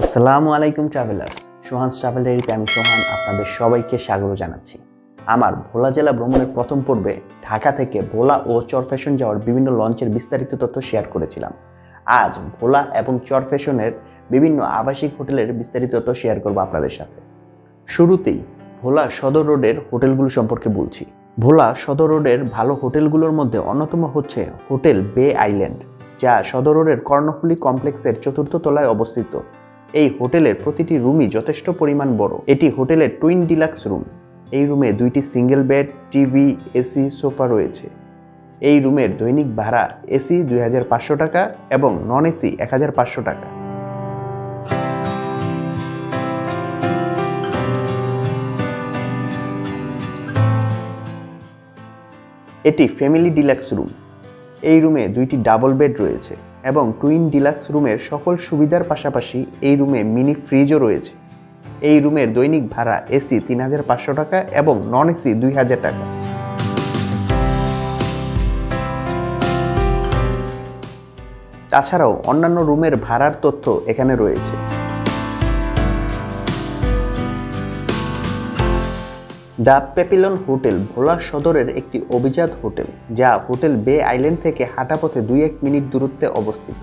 আসসালামু আলাইকুম ট্রাভেলার্স। সোহান ট্রাভেল ডায়েরিতে আমি সোহান আপনাদের সবাইকে স্বাগত জানাচ্ছি। আমার ভোলা জেলা ভ্রমণের প্রথম পর্বে ঢাকা থেকে ভোলা ও চরফ্যাশন যাওয়ার বিভিন্ন লঞ্চের বিস্তারিত তথ্য শেয়ার করেছিলাম। আজ ভোলা এবং চরফ্যাশনের বিভিন্ন আবাসিক হোটেলের বিস্তারিত তথ্য শেয়ার করব আপনাদের সাথে। শুরুতেই ভোলা সদর রোডের হোটেলগুলো সম্পর্কে বলছি। ভোলা সদর রোডের ভালো হোটেলগুলোর মধ্যে অন্যতম হচ্ছে হোটেল বে আইল্যান্ড, যা সদর রোডের কর্ণফুলি কমপ্লেক্সের চতুর্থ তলায় অবস্থিত। এই হোটেলের প্রতিটি রুমই যথেষ্ট পরিমাণ বড়। এটি হোটেলের টুইন ডিলাক্স রুম। এই রুমে দুইটি single bed, TV, AC, sofa রয়েছে। এই রুমের দৈনিক ভাড়া এসি দুই হাজার পাঁচশো টাকা এবং নন এসি এক হাজার পাঁচশো টাকা। এটি ফ্যামিলি ডিলাক্স রুম। এই রুমে দুইটি ডাবল বেড রয়েছে। এবং টুইন ডিলাক্স রুমের সকল সুবিধার পাশাপাশি এই রুমে মিনি ফ্রিজও রয়েছে। এই রুমের দৈনিক ভাড়া এসি তিন হাজার পাঁচশো টাকা এবং নন এসি দুই হাজার টাকা। তাছাড়াও অন্যান্য রুমের ভাড়ার তথ্য এখানে রয়েছে। দ্য পেপিলন হোটেল ভোলা সদরের একটি অভিজাত হোটেল, যা হোটেল বে আইল্যান্ড থেকে হাঁটা পথে দুই এক মিনিট দূরত্বে অবস্থিত।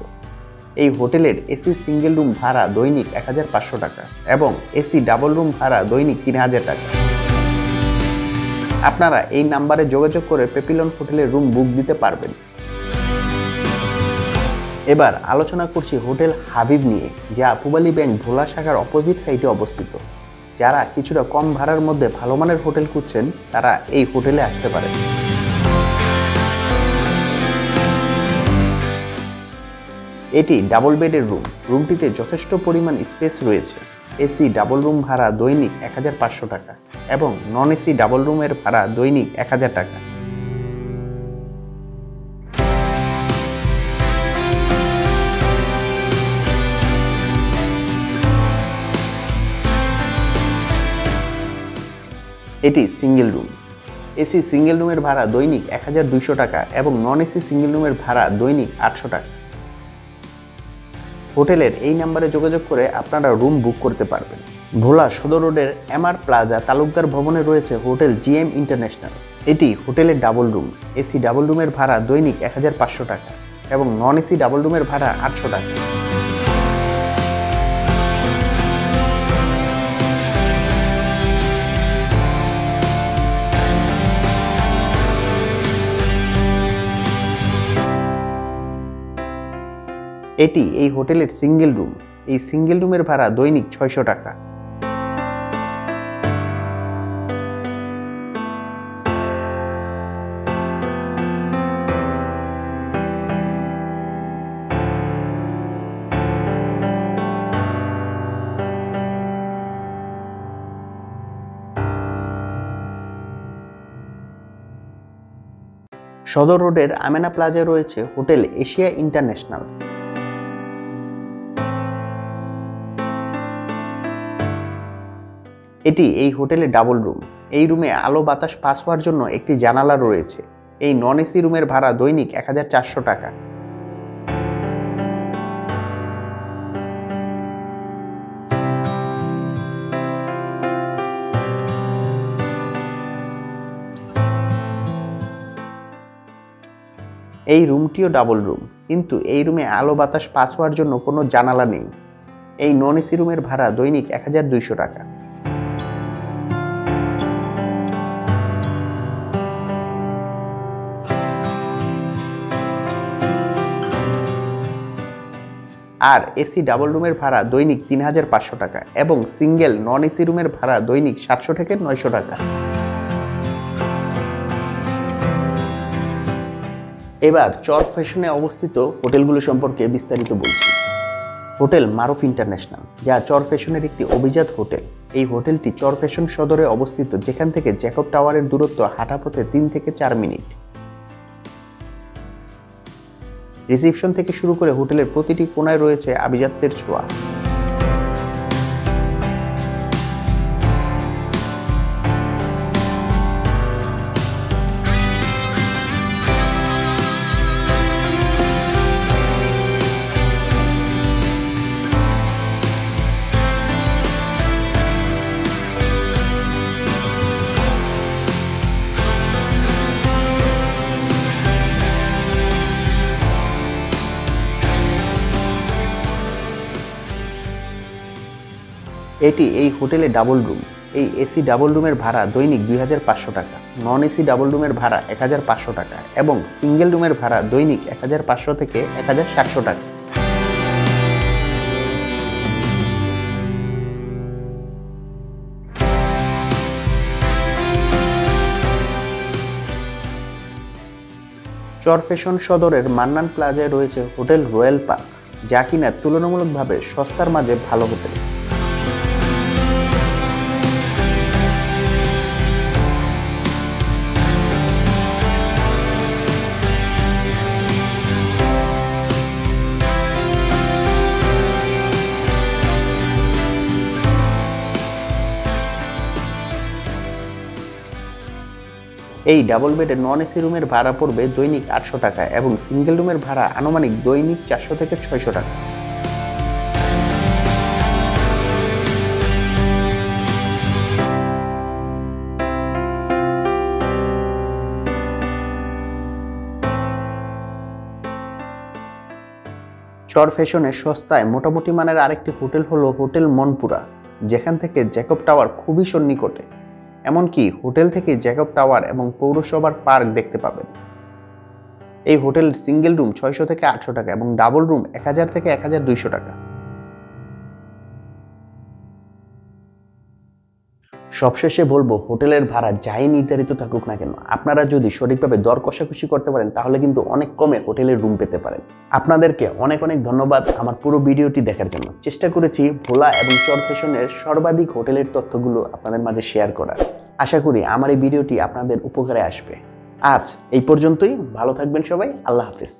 এই হোটেলের এসি সিঙ্গেল রুম ভাড়া দৈনিক এক হাজার পাঁচশো টাকা এবং এসি ডাবল রুম ভাড়া দৈনিক তিন হাজার টাকা। আপনারা এই নাম্বারে যোগাযোগ করে পেপিলন হোটেলের রুম বুক দিতে পারবেন। এবার আলোচনা করছি হোটেল হাবিব নিয়ে, যা পুবালি ব্যাংক ভোলা শাখার অপোজিট সাইডে অবস্থিত। যারা কিছুটা কম ভাড়ার মধ্যে ভালো মানের হোটেল খুঁজছেন, তারা এই হোটেলে আসতে পারেন। এটি ডাবল বেডের রুম। রুমটিতে যথেষ্ট পরিমাণ স্পেস রয়েছে। এসি ডাবল রুম ভাড়া দৈনিক এক হাজার পাঁচশো টাকা এবং নন এসি ডাবল রুমের ভাড়া দৈনিক এক হাজার টাকা। এটি সিঙ্গেল রুম। এসি সিঙ্গেল রুমের ভাড়া দৈনিক এক হাজার দুইশো টাকা এবং নন এসি সিঙ্গেল রুমের ভাড়া দৈনিক আটশো টাকা। হোটেলের এই নাম্বারে যোগাযোগ করে আপনারা রুম বুক করতে পারবেন। ভোলা সদর রোডের এমআর প্লাজা তালুকদার ভবনে রয়েছে হোটেল জিএম ইন্টারন্যাশনাল। এটি হোটেলের ডাবল রুম। এসি ডাবল রুমের ভাড়া দৈনিক এক হাজার পাঁচশো টাকা এবং নন এসি ডাবল রুমের ভাড়া আটশো টাকা। এটি এই হোটেলের সিঙ্গেল রুম। এই সিঙ্গেল রুমের ভাড়া দৈনিক ছয়শো টাকা। সদর রোডের আমেনা প্লাজায় রয়েছে হোটেল এশিয়া ইন্টারন্যাশনাল। এটি এই হোটেলে ডাবল রুম। এই রুমে আলো বাতাস পাস হওয়ার জন্য একটি জানালা রয়েছে। এই নন এসি রুমের ভাড়া দৈনিক এক হাজার চারশো টাকা। এই রুমটিও ডাবল রুম, কিন্তু এই রুমে আলো বাতাস পাস হওয়ার জন্য কোনো জানালা নেই। এই নন এসি রুমের ভাড়া দৈনিক এক হাজার দুইশো টাকা। আর এসি ডাবল রুমের ভাড়া দৈনিক তিন হাজার পাঁচশো টাকা এবং সিঙ্গেল নন এসি রুমের ভাড়া দৈনিক সাতশো থেকে নয়শো টাকা। এবার চর ফ্যাশনে অবস্থিত হোটেলগুলো সম্পর্কে বিস্তারিত বলছি। হোটেল মারুফ ইন্টারন্যাশনাল, যা চর ফ্যাশনের একটি অভিজাত হোটেল। এই হোটেলটি চর ফ্যাশন সদরে অবস্থিত, যেখান থেকে জ্যাকব টাওয়ারের দূরত্ব হাঁটাপথে তিন থেকে চার মিনিট। রিসিপশন থেকে শুরু করে হোটেলের প্রতিটি কোনায় রয়েছে আভিজাত্যের ছোঁয়া। এটি এই হোটেলে ডাবল রুম। এই এসি ডাবল রুমের ভাড়া দৈনিক দুই হাজার পাঁচশো টাকা, নন এসি ডাবল রুমের ভাড়া এক হাজার পাঁচশো টাকা এবং সিঙ্গেল রুমের ভাড়া দৈনিক এক হাজার পাঁচশো থেকে এক হাজার সাতশো টাকা। চরফেশন সদরের মান্নান প্লাজায় রয়েছে হোটেল রয়্যাল পার্ক, যা কিনা তুলনামূলকভাবে সস্তার মাঝে ভালো হোটেল। এই ডাবল বেডের নন এসি রুমের ভাড়া পড়বে দৈনিক আটশো টাকা এবং সিঙ্গেল রুমের ভাড়া আনুমানিক দৈনিক চারশো থেকে ছয়শো টাকা। চর ফ্যাশনের সস্তায় মোটামুটি মানের আরেকটি হোটেল হলো হোটেল মনপুরা, যেখান থেকে জ্যাকব টাওয়ার খুবই সন্নিকটে। এমনকি হোটেল থেকে জ্যাকব টাওয়ার এবং পৌরসভার পার্ক দেখতে পাবেন। এই হোটেল সিঙ্গেল রুম ছয়শো থেকে আটশো টাকা এবং ডাবল রুম এক হাজার থেকে এক হাজার দুইশো টাকা। সবশেষে বলব, হোটেলের ভাড়া যাই নির্ধারিত থাকুক না কেন, আপনারা যদি সঠিকভাবে দর কষাকষি করতে পারেন, তাহলে কিন্তু অনেক কমে হোটেলের রুম পেতে পারেন। আপনাদেরকে অনেক অনেক ধন্যবাদ আমার পুরো ভিডিওটি দেখার জন্য। চেষ্টা করেছি ভোলা এবং চর ফ্যাশনের সর্বাধিক হোটেলের তথ্যগুলো আপনাদের মাঝে শেয়ার করার। আশা করি আমার এই ভিডিওটি আপনাদের উপকারে আসবে। আজ এই পর্যন্তই, ভালো থাকবেন সবাই, আল্লাহ হাফিজ।